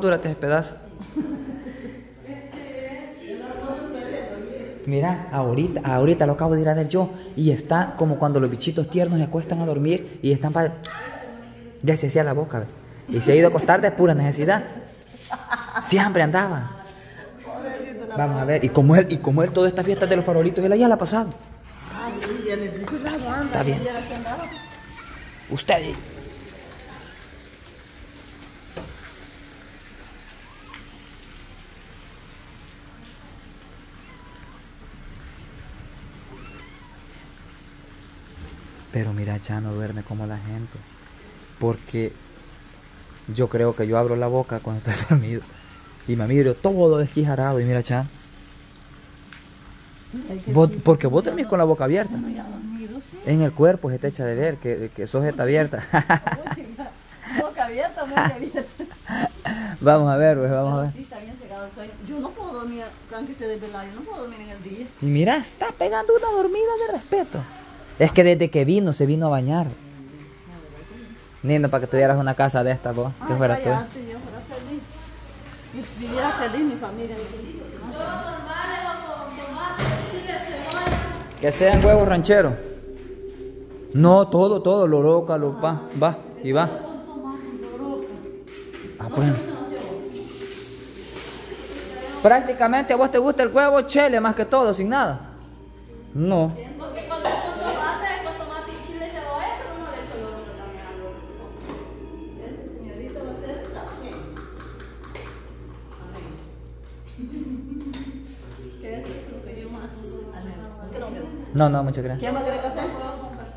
Dúrate ese pedazo. Mira, ahorita, ahorita lo acabo de ir a ver yo. Y está como cuando los bichitos tiernos se acuestan a dormir y están para. Ya se hacía la boca, ve. Y se ha ido a acostar de pura necesidad. Siempre andaba. Vamos a ver. Y como él, y como él, toda esta fiesta de los farolitos, él allá la ha pasado. Ah, sí, ya le digo la banda. Está bien. Ya la se andaba. Usted. Pero mira, ya no duerme como la gente. Porque yo creo que yo abro la boca cuando estoy dormido. Y me miro todo desquijarado. Y mira, Chan. Vos- porque vos dormís con la boca abierta. En el cuerpo se te echa de ver que, que sos está abierta. Boca abierta, muy abierta. vamos a ver, pues, vamos a ver. sí, está bien cegado el sueño. Yo no puedo dormir, aunque esté desvelado, yo no puedo dormir en el día. Y mira, está pegando una dormida de respeto. Es que desde que vino, se vino a bañar. Lindo para que tuvieras una casa de esta, vos. Que fuera tú. cállate, yo fuera feliz. Viviera feliz mi familia. Que sean huevos rancheros. No, todo, todo. Loroca, lo va, va y va. Ah, pues. Prácticamente a vos te gusta el huevo chele más que todo, sin nada. No. No? No, muchas gracias. ¿Quién va a querer café?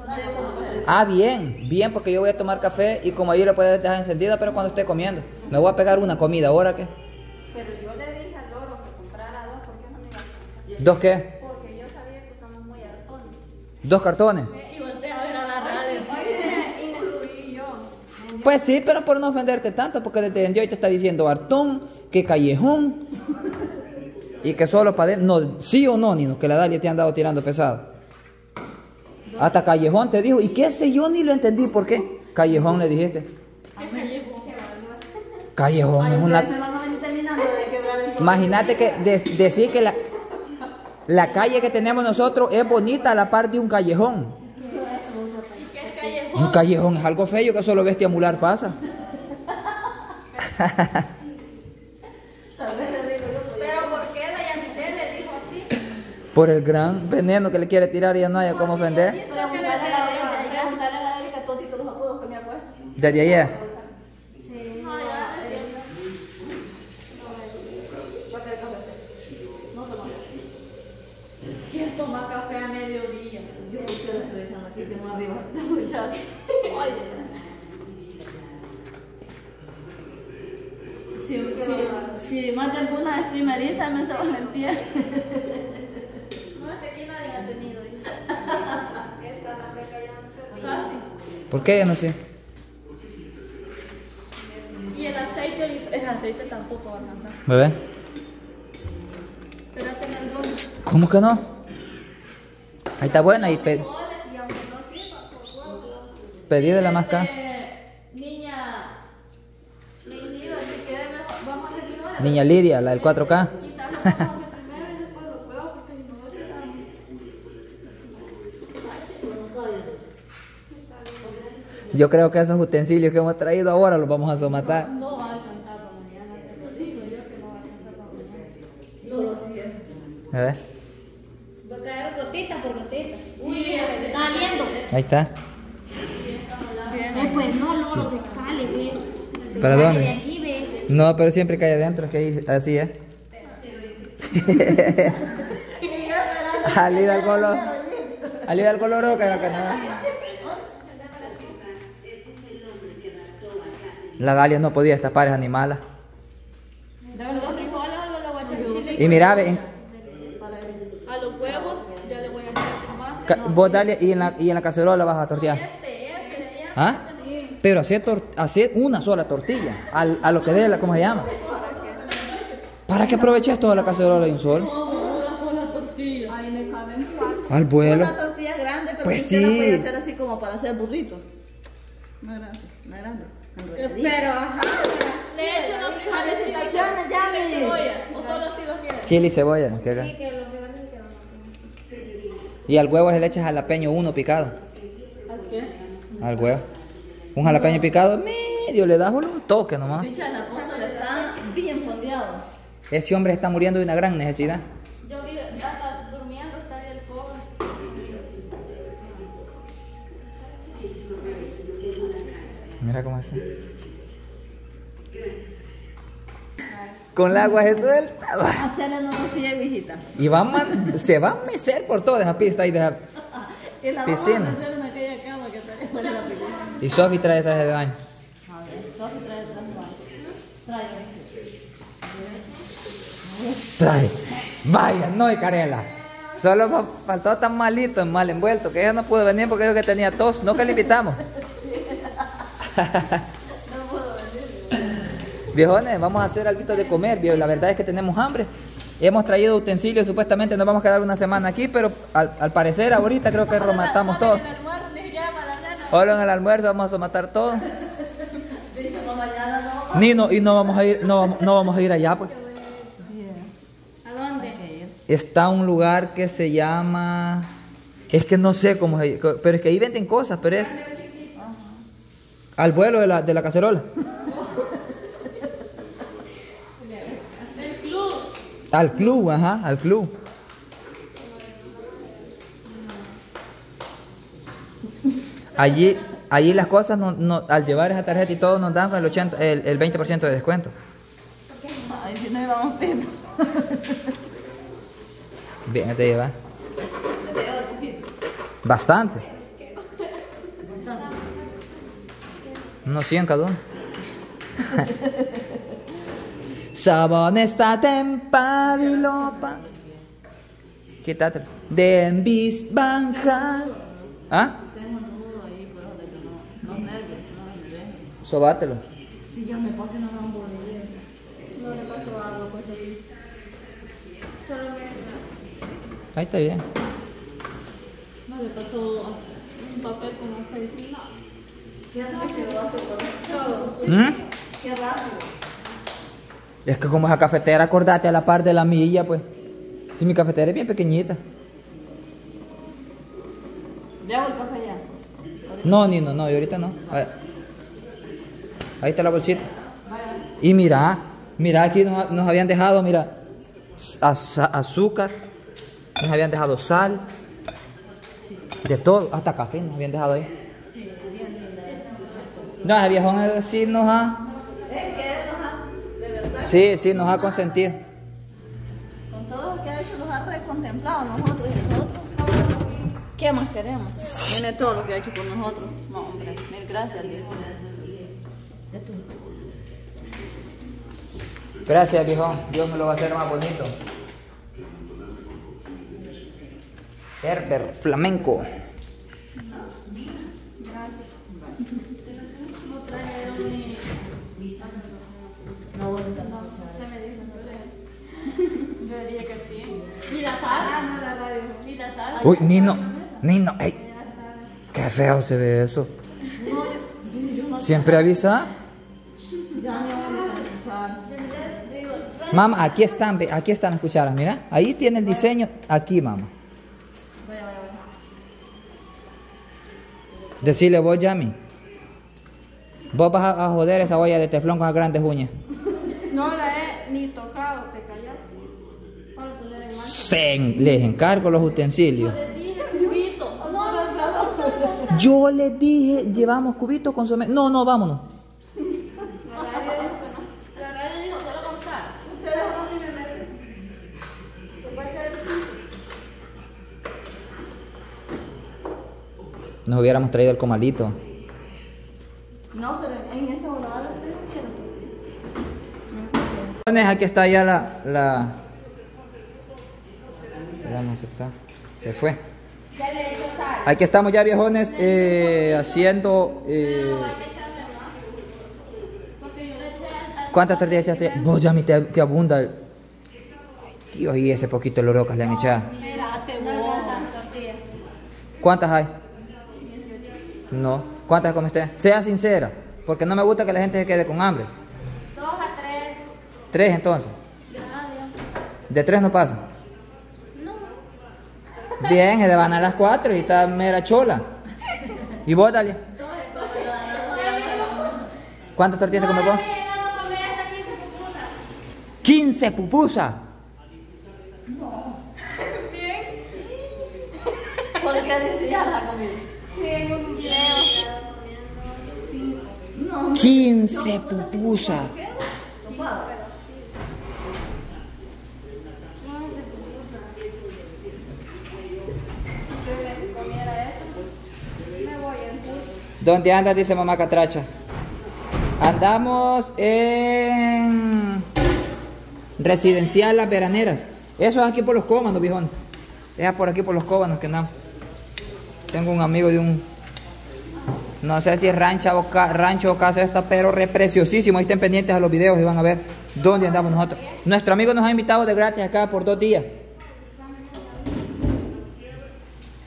Nadie va a querer. Ah, bien, bien, porque yo voy a tomar café y como ahí lo puedes dejar encendida, pero cuando esté comiendo. Me voy a pegar una comida, ¿ahora qué? Pero yo le dije al loro que comprara dos porque no me iba a alcanzar. ¿Dos qué? Porque yo sabía que estamos muy hartones. ¿Dos cartones? Y volteé a ver a la radio. Oye, incluí yo. Pues sí, pero por no ofenderte tanto, porque desde hoy te está diciendo Artún, que Callejón, y que solo para. No, sí o no, Nino, que la Dalia te han dado tirando pesado. Hasta Callejón te dijo, y qué sé yo, ni lo entendí, ¿por qué? Callejón le dijiste. Callejón es una... Imagínate que de- decir que la, la calle que tenemos nosotros es bonita a la par de un callejón. ¿Y qué es callejón? Un callejón es algo feo que solo bestia mular pasa. Tal vez le digo yo, pues, Pero ¿por qué la Yamité le dijo así? Por el gran veneno que le quiere tirar y ya no haya cómo ofender. Desde ayer. ¿Quién toma café a mediodía? Yo estoy diciendo aquí, tengo arriba. Si, si, si más de alguna es primeriza, me se va a. No, es que aquí nadie ha tenido. Esta la seca ya no se Casi. ¿Por qué? No sé. Y el aceite, el aceite tampoco va a alcanzar. ¿Bebé? Espérate en el doble. ¿Cómo que no? Ahí está buena y pe- pedí de la más cara. Eh, Niña. Niña, si quiere mejor, vamos a hacer primero. Niña Lidia, la del 4K. Quizás lo vamos a hacer primero y después los huevos, porque si no lo tiramos. Yo creo que esos utensilios que hemos traído ahora los vamos a somatar. No va a alcanzar para mañana, te lo digo yo que no va a alcanzar para mañana. No lo hacía. ¿Bebé? Va a caer gotita por gotita. Uy, está aliendo. Ahí está. Eh, pues no, luego se sale, ve. Se ¿Para sale dónde? de aquí, ve. No, pero siempre cae adentro, que ahí- así es. Alida al color. Alida al color que acá nada. La Dalia no podía estapar esa animala. Y mira, A los huevos, ya le voy a echar tomate. vos Dalia, y en, la, y en la cacerola vas a tortear. Este, este allá. ¿Ah? Pero hacer, tor- hacer una sola tortilla, al- a lo que dé, la- ¿cómo se llama? Para que aproveches toda la cacerola de un sol. Una sola tortilla. Ahí me caben cuatro. Al vuelo. Una tortilla grande, pero Pues si usted la sí. puede hacer así como para hacer burrito. No grande, no grande. Enrolladito. Pero, ajá. Le echo los frijoles Felicitaciones, Yami. de cebolla, o solo si los quieres. Chile y cebolla. ¿qué acá? Sí, que los frijoles se quedan así. Y al huevo se le echa jalapeño uno picado. ¿A qué? Al huevo. Un jalapeño picado medio, le das un toque nomás. Picha, el apóstol está bien fondeado. Ese hombre está muriendo de una gran necesidad. Mira cómo es. Con el agua se suelta. va. Hacerle no lo sigue, viejita. Y va a man- se va a mecer por toda esa pista ahí de esa- Y la vamos Piscina. a meter en aquella cama que está fuera de la piscina. Y Sofi trae traje de baño. A ver, Sofi trae traje Trae. Trae. Vaya, no hay carela. Solo fa- faltó tan malito, mal envuelto, que ella no pudo venir porque dijo que tenía tos. No que le invitamos. Viejones, vamos a hacer algo de comer, viejo. La verdad es que tenemos hambre. Hemos traído utensilios, supuestamente nos vamos a quedar una semana aquí, pero al, al parecer ahorita creo que rematamos todo. Solo en el almuerzo vamos a matar todo. Ni no, y no vamos a ir, no, vamos- no vamos a ir allá, pues. ¿A dónde? Está un lugar que se llama. Es que no sé cómo se Pero es que ahí venden cosas, pero es. Al vuelo de la, de la cacerola. Al club, ajá, al club. Allí, allí las cosas, no, no- al llevar esa tarjeta y todo, nos dan el, 80, el, el 20% de descuento. Ay, si no. Bien, te lleva. Bastante. Unos 100 cada uno. Sabón está tempadilopa. Quítatelo. Den bis banja. ¿Ah? Tengo un nudo ahí, pero de que no, los nervios, no me. Sobátelo. Si ya me pasa, no me van a. No le pasó algo, pues ahí. Solo me. Ahí está bien. No le pasó un papel con aceite. No. Qué rápido vas por Todo. ¿Mm? Es que como esa cafetera, acordate a la par de la milla, pues. Si mi cafetera es bien pequeñita. Llevo el café ya. No, ni no, no, y ahorita no. A ver. Ahí está la bolsita. Y mira, mira, aquí nos, nos habían dejado, mira, az- azúcar, nos habían dejado sal, de todo, hasta café nos habían dejado ahí. No, ese viejón eh, sí nos ha, Es que él nos ha, de verdad, sí, sí, nos ha consentido. con todo lo que ha hecho, nos ha recontemplado nosotros y nosotros. ¿Qué más queremos? Tiene todo lo que ha hecho por nosotros. No, hombre, mil gracias, viejo. Gracias, viejón, Dios me lo va a hacer más bonito. Herbert Flamenco. No, bueno, Se me dijo. Yo diría que sí. ¿Y la sal? Ah, no, la radio. ¿Y la sal? Uy, Nino, Nino, ey, qué feo se ve eso. Siempre avisa. ya a escuchar. Mamá, aquí están, aquí están las cucharas, mira. Ahí tiene el diseño, aquí, mamá. Decirle vos, Yami. Vos vas a, a joder esa olla de teflón con las grandes uñas. No la he ni tocado, te callas. Para poner en mano. Se, les encargo los utensilios. Le dije cubito. No, no, no, no. Yo les dije, llevamos cubitos con consomé. No, no, vámonos. La radio dijo que no. La radio dijo. Ustedes van a ir a ver. ¿Te va a caer Nos hubiéramos traído el comalito. No, pero en esa hora no quiero. Jóvenes, Aquí está ya la... la... Se fue. Aquí estamos ya viejones eh, haciendo... eh, ¿Cuántas tortillas echaste? Vos ya te, te abunda. Dios, y ese poquito de lorocas le han echado. ¿Cuántas hay? 18. No. ¿Cuántas come usted? Sea sincera. Porque no me gusta que la gente se quede con hambre. Tres. Entonces. De tres no pasa. No. Bien, se le van a las cuatro y está mera chola. ¿Y vos, Dalia? ¿Cuántas tortillas te comes vos? he llegado a comer hasta 15 pupusas. 15 pupusas. ¿Por qué decía la comida? Sí, en un video. No, 15 pupusas. no puedo. 15 pupusas. Yo me comiera eso. Me voy en curso. ¿Dónde andas? Dice mamá Catracha. Andamos en residencial Las Veraneras. Eso es aquí por los cómanos, viejón. Es por aquí por los cómanos que andamos. Tengo un amigo de un. No sé si es rancha o rancho o casa esta, pero re preciosísimo. Ahí estén pendientes a los videos y van a ver dónde andamos nosotros. Nuestro amigo nos ha invitado de gratis acá por dos días.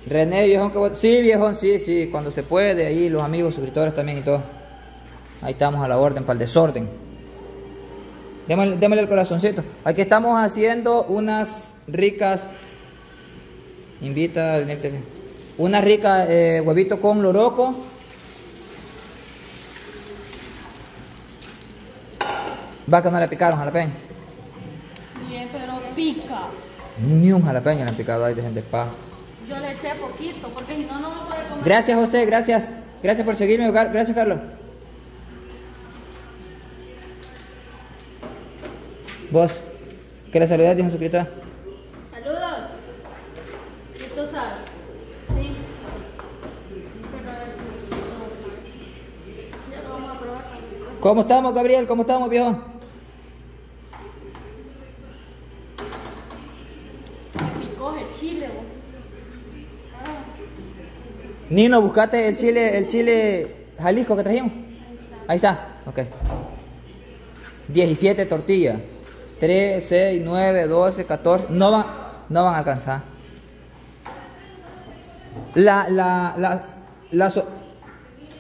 René, viejón, que vos- Sí, viejón, sí, sí, cuando se puede, ahí los amigos, suscriptores también y todo. Ahí estamos a la orden para el desorden. Démosle, démosle el corazoncito. Aquí estamos haciendo unas ricas. Invita al Néctar. Una rica eh, huevito con loroco. Va que no le picaron jalapeño. Bien, pero pica. Ni un jalapeño le han picado ahí de gente paja. Yo le eché poquito, porque si no, no me puede comer. Gracias José, gracias. Gracias por seguirme. Gracias Carlos. Vos, que le saludas a un suscriptor. Saludos. Sí. ¿Cómo estamos, Gabriel? ¿Cómo estamos, viejo? Y coge chile, vos. Nino, buscate el chile, el chile Jalisco que trajimos. Ahí está. Ok. 17 tortillas. 3, 6, 9, 12, 14. No van, no van a alcanzar. La, la, la, la so-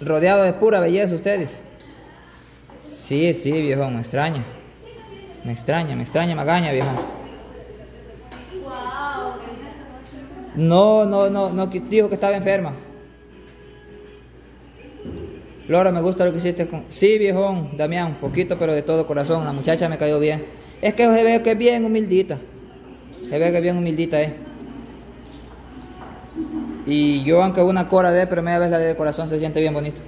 rodeado de pura belleza ustedes. Sí, sí, viejo, me extraña. Me extraña, me extraña Magaña, viejo. No, no, no, no, dijo que estaba enferma. Laura, me gusta lo que hiciste con... Sí, viejón, Damián, poquito, pero de todo corazón. La muchacha me cayó bien. Es que se ve que bien humildita. Se ve que bien humildita, eh. Y yo, aunque una cora de, pero media vez la de corazón se siente bien bonito.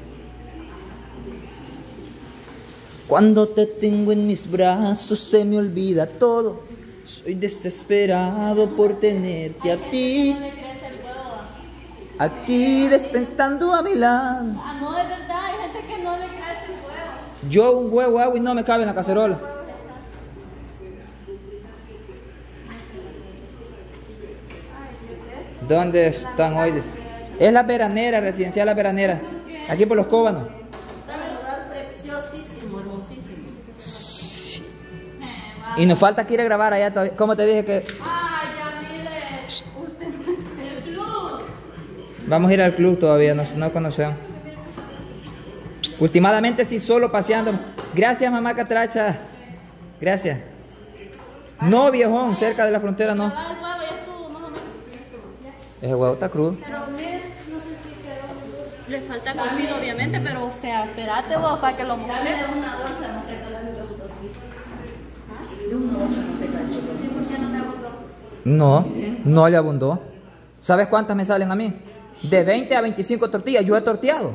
Cuando te tengo en mis brazos se me olvida todo. Soy desesperado por tenerte a ti. Huevo. Aquí despertando a mi lado. Ah, no, es verdad. Gente que no le crece el huevo. Yo un huevo hago y no me cabe en la cacerola. ¿Dónde están hoy? Es la veranera, residencial la veranera. Aquí por los cóbanos. Un lugar preciosísimo, hermosísimo. Y nos falta que ir a grabar allá todavía. ¿Cómo te dije que Ay, ya mire. Usted. El club. vamos a ir al club todavía? No, no conocemos. Últimamente sí, solo paseando. Gracias, mamá Catracha. Gracias. No, viejón, cerca de la frontera no. Ah. Ese huevo está crudo. Pero no sé si quedó. Le falta cocido, obviamente, pero o sea, espérate vos para que lo mojes. Dame una bolsa, no sé tortilla. De una bolsa, no sé no. No, no le abundó. ¿Sabes cuántas me salen a mí? De 20 a 25 tortillas. Yo he torteado.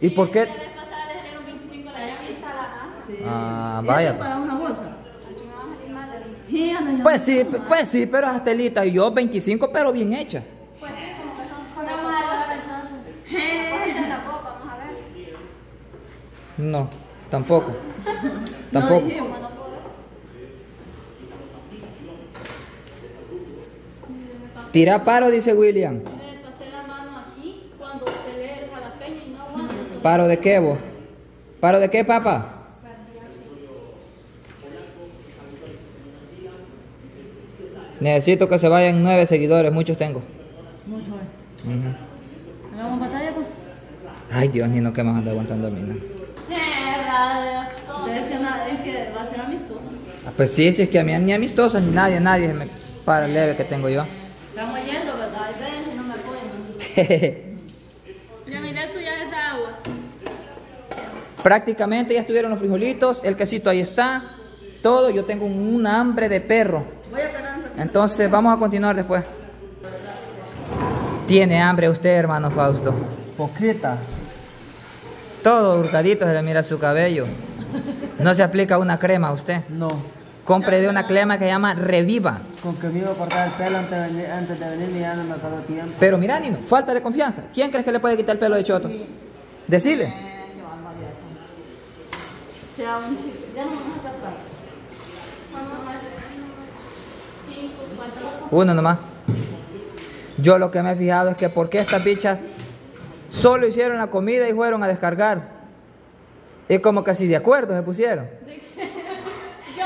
25 me salen a mí. ¿Y por qué? La vez pasada le salieron 25 la Aquí está la NASA. Sí. Ah, ¿Eso vaya. para una bolsa? Aquí me va a salir más de 20. Sí, Pues sí, pues sí, pero es telita y yo 25, pero bien hecha. Pues sí, como que son Vamos a grabar entonces. Vamos a hacer la copa, vamos a ver. No, tampoco. No Tampoco. dijimos. Como no puedo. Tira paro, dice William. Le pasé la mano aquí cuando peleé el jalapeño y no aguanto. ¿Paro de qué vos? ¿Paro de qué, papá? Necesito que se vayan nueve seguidores, muchos tengo. Mucho, eh. ¿Hagamos batalla, pues? Ay, Dios, ni no que más anda aguantando a mí, ¿no? Es que, nada, es que va a ser amistoso. Ah, Pues sí, si es que a mí ni amistosas ni nadie, nadie se me para el leve que tengo yo. Estamos yendo, ¿verdad? Ay, ven, si no me apoyan. Ya miré eso ya es agua. Prácticamente ya estuvieron los frijolitos, el quesito ahí está, todo. Yo tengo un hambre de perro. Voy a pegar un ratito. Entonces vamos a continuar después. Tiene hambre usted, hermano Fausto. Poquita. Todo hurtadito se le mira su cabello. No se aplica una crema a usted. No. Compre de una crema que se llama Reviva. Con que me iba a cortar el pelo antes de venir, antes de venir y ya no me acabó tiempo. Pero mira, Nino, falta de confianza. ¿Quién crees que le puede quitar el pelo de Choto? Decile. Sea un. Ya no vamos a cuatro. Uno nomás. Yo lo que me he fijado es que por qué estas bichas solo hicieron la comida y fueron a descargar. Y como que así de acuerdo se pusieron. Yo,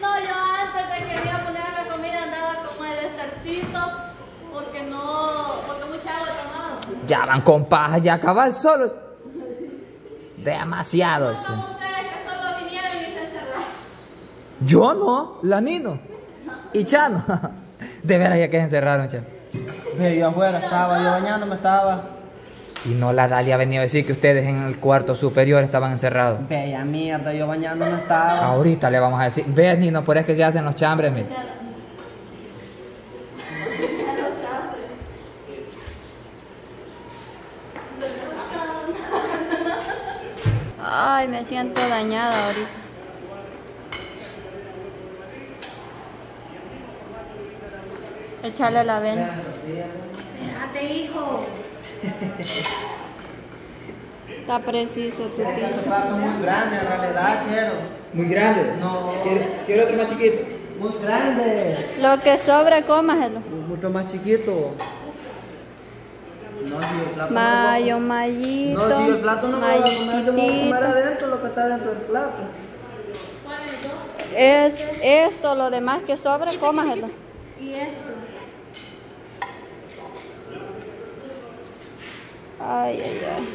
no, yo antes de que iba a poner la comida andaba como el estercito porque no, porque mucha agua tomado. Ya van con paja, ya acabar solo. Demasiado. No sí. como ustedes que solo vinieron y se encerraron. Yo no, la Nino. Y Chano. De veras ya que se encerraron, Chano. Ve, yo afuera estaba, yo bañándome estaba. Y no la Dalia ha venido a decir que ustedes en el cuarto superior estaban encerrados. Bella mierda, yo bañándome estaba. Ahorita le vamos a decir. Ves, Nino, por eso que se hacen los chambres, mira. Ay, me siento dañada ahorita. Échale la vena. Espérate, hijo. Está preciso tu tío. plato muy grande en realidad, chero. Muy grande. No. ¿Quiere otro más chiquito? Muy grande. Lo que sobre, cómaselo. Mucho más chiquito. No, si el plato Mayo, no mayito. lo- No, si el plato no me lo voy a comer, adentro lo que está dentro del plato. Es esto, lo demás que sobre, cómaselo. Y esto. Ay, ay, ay.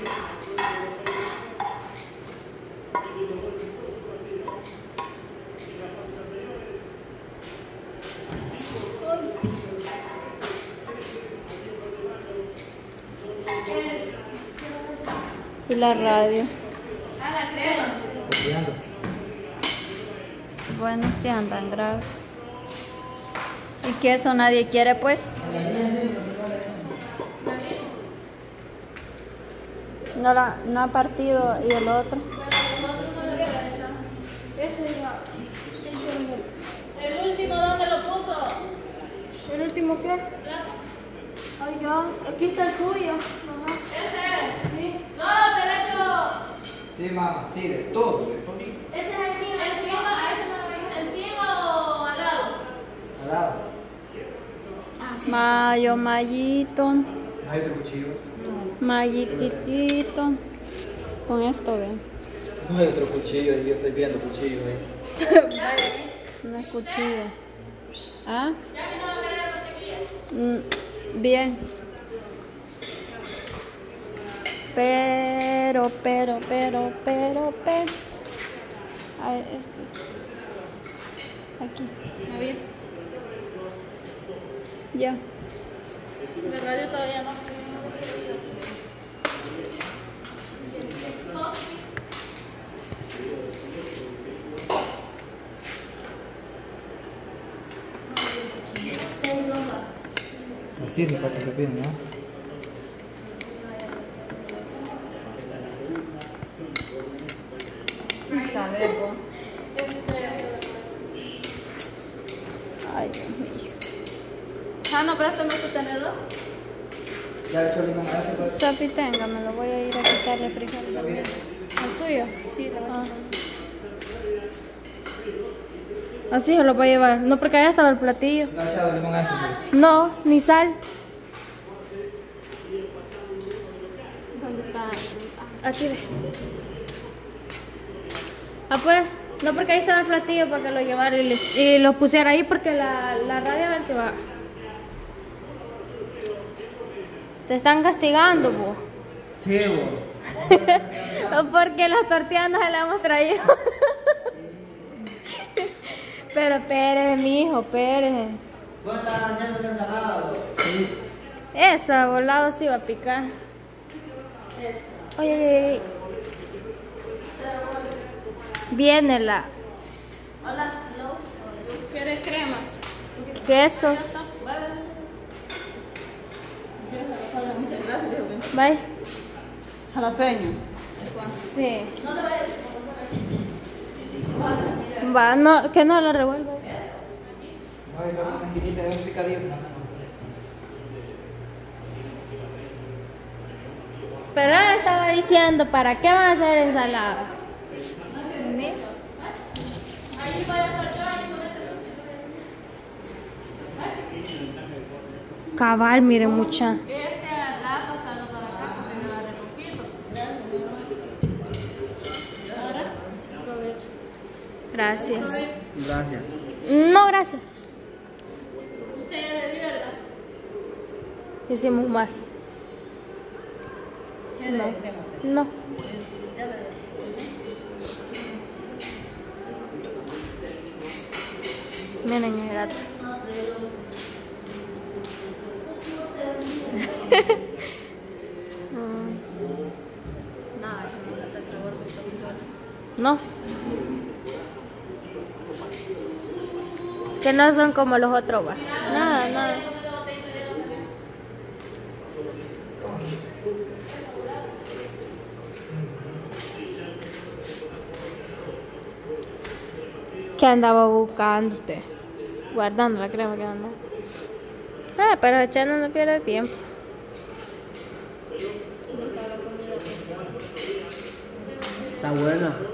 Y la radio. Bueno, si andan grave. ¿Y que eso nadie quiere, pues? No, la, no ha partido y el otro. Ese ya. El último, ¿dónde lo puso? ¿El último qué? Ay, ya. Aquí está el suyo. Ajá. Ese. Sí. No, derecho. Sí, mamá, sí, de todo. Ese es aquí. Encima, encima o al lado. Al lado. Mayo, mayito, Hay cuchillo. Mayititito. Con esto, ve. No hay otro cuchillo, yo estoy viendo cuchillos ahí. No es cuchillo. ¿Ah? Mm, bien. Pero, pero, pero, pero, pero. Ay, este es- Aquí. Me avisa. Ya. La radio todavía no. Así se parte pepino, ¿no? Sin saber. Ay, Dios mío. Ah, no, pero no es tu tenedor. Ya le echo limón a este, pues. Sofi, tenga, me lo voy a ir a quitar refrigerador. ¿El suyo? Sí, le voy a quitar. Así se lo va a llevar. No, porque allá estaba el platillo. No echado limón pues. No, ni sal. ¿Dónde está? Aquí ve. Ah, pues. No, porque ahí estaba el platillo para que lo llevara y, le- y lo pusiera ahí porque la, la radio a ver si va. Te están castigando, vos. Sí, vos. Porque las tortillas no se las hemos traído. Pero Pérez, mi hijo, Pérez. ¿Vos estás haciendo la ensalada? Esa volado sí va a picar. Oye, oye, oye. Viene la Hola. ¿Quieres crema? queso. Muchas gracias. Bye. Jalapeño. Sí. Va, no, que no lo revuelva. Pero él estaba diciendo, ¿para qué van a hacer ensalada? Cabal, miren mucha. Este la pasado para acá porque me agarré poquito. Gracias. Gracias. No, gracias. Usted ya le di, ¿verdad? Hicimos más. ¿Quiere crema usted? No. Ya le Miren el gato. Nada, no está el sabor de esta persona. No. Que no son como los otros, va. Nada, nada. ¿Qué andaba buscando usted? Guardando la crema que andaba. Ah, pero echando no pierde tiempo. Está buena.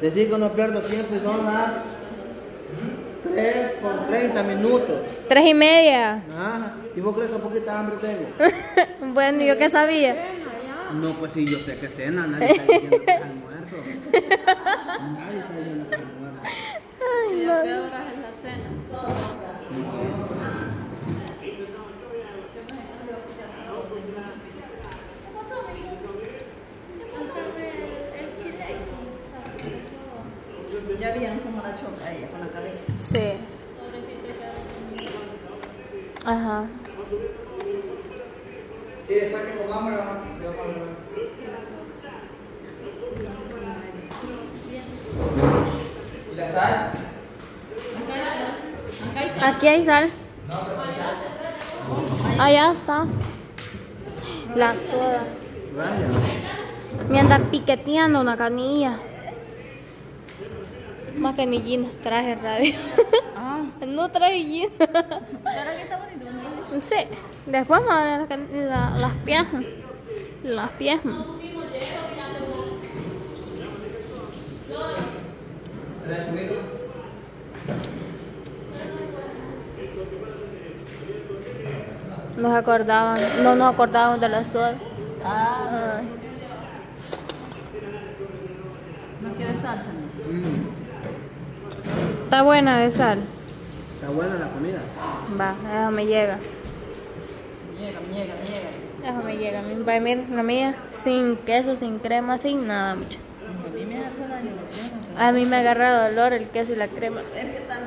Decir que no pierdo tiempo y son las 3 por 30 minutos. Tres y media. Ajá. ¿Y vos crees que poquita hambre tengo? bueno, ¿yo qué sabía? No, pues sí, yo sé que cena, nadie está diciendo que es almuerzo. Nadie está diciendo que es almuerzo. Ay, ¿Y no. a qué horas es la cena? Ya vieron cómo la choca ella con la cabeza. Sí. Ajá. Sí, después que comamos, lo vamos a. ¿Y la sal? Aquí hay sal. Allá está. La soda. Me anda piqueteando una canilla. Más que ni jeans traje radio. Ah, no traje jeans. pero que está bonito dice. sí. Después me van a ver la- las piernas. Las piernas. Nos acordaban, no nos acordábamos de la soda. Ah, Ay. no quiere salsa, ¿no? Está buena de sal. Está buena la comida. Va, déjame llega. Me llega, me llega, me llega. Déjame llega. Va, mira, la mía, sin queso, sin crema, sin nada, mucho. A mí me hace daño la crema. A mí me agarra dolor el queso y la crema. pero Es que tal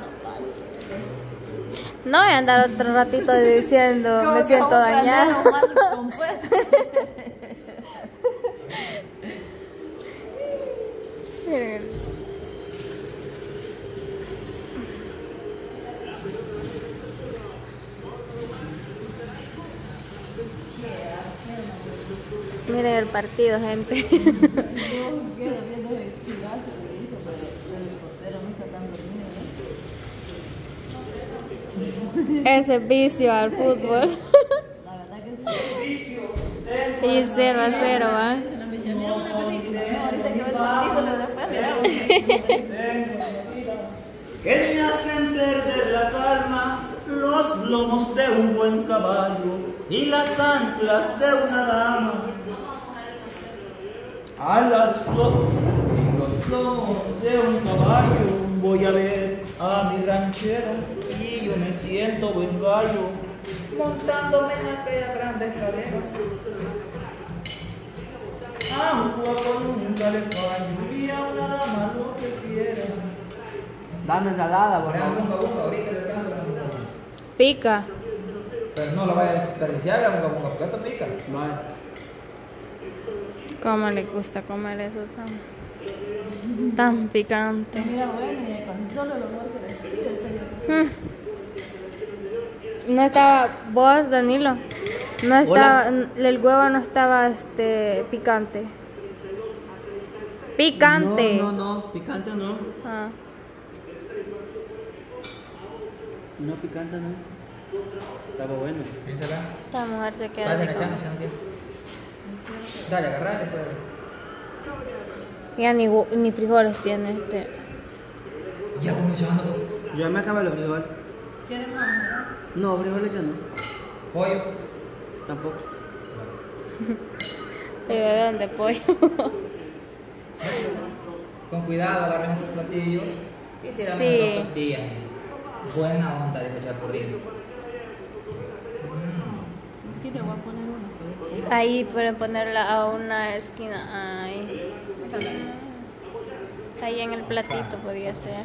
no voy a andar otro ratito diciendo, me siento a dañada. andar mal compuesto. Miren. Miren el partido, gente. Yo quedo viendo el tirazo que hizo, pero el portero no está tan dormido, ¿no? Ese vicio al fútbol. La verdad que sí. Y 0 a 0, ¿va? Que me hacen perder la calma los lomos de un buen caballo y las anclas de una dama. A las lo- en los lomos de un caballo voy a ver a mi ranchero y yo me siento buen gallo montándome en aquella grande escalera. A un guapo nunca le fallo y a una dama lo que quiera. Dame ensalada, por favor. bunga bunga, ahorita le la bunga. Pica. Pero no lo vaya a desperdiciar la bunga bunga, porque esto pica. Vale. ¿Cómo le gusta comer eso tan, tan picante? Mira, bueno, y con solo el olor que respira, señor. Mm. No estaba vos, Danilo. No estaba, el huevo no estaba este picante. Picante. No, no, no, picante no. Ah. No picante no. Estaba bueno. Piénsala. Esta mujer se queda así echando. Dale, agarrale, pues. Ya ni, ni frijoles tiene este. Ya echando pues. Yo me acabé los frijoles. ¿Quieren más? verdad? No, frijoles ya no. pollo. Tampoco. ¿de dónde pollo? Con cuidado, agarren esos platillos y tiran Sí. las tortillas. Buena onda de chapurrín. Aquí le voy a poner uno. Ahí pueden ponerla a una esquina. Ahí. Ahí en el platito podía ser.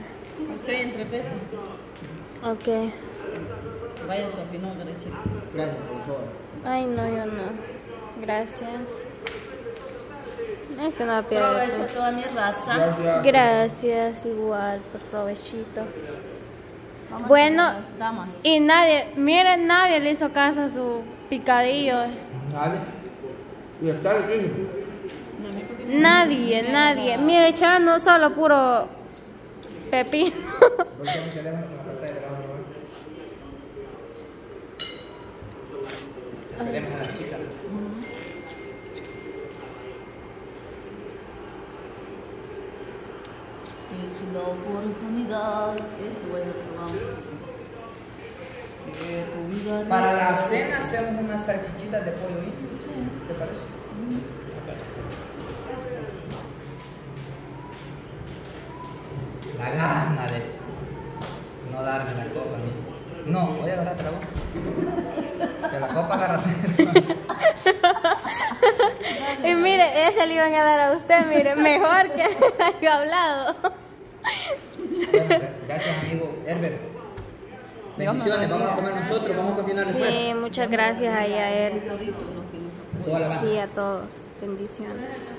Estoy entre pesos. Ok. Vaya Sofi, no, chico. Gracias, por favor. Ay, no, yo no. Gracias. Este no pierde. Aprovecho a toda mi raza. Gracias. Gracias, igual, por provechito. Vamos Bueno. Y nadie, miren, nadie le hizo caso a su picadillo. Dale. Y está riquísimo. No, a mí porque- Nadie, nadie. Mire, echando solo puro pepino. Voy a la chica. Es la oportunidad que Para la cena hacemos unas salchichitas de pollo indio. ¿Te parece? La gana de no darme la copa a mí. No, voy a agarrarte la boca. Que la copa agarra. Y mire, ese le iban a dar a usted, mire, mejor que haya hablado. Bueno, gracias amigo Herbert. Bendiciones, vamos a comer nosotros, vamos a cocinar después. Sí, muchas gracias ahí a él. Sí, a todos. Bendiciones.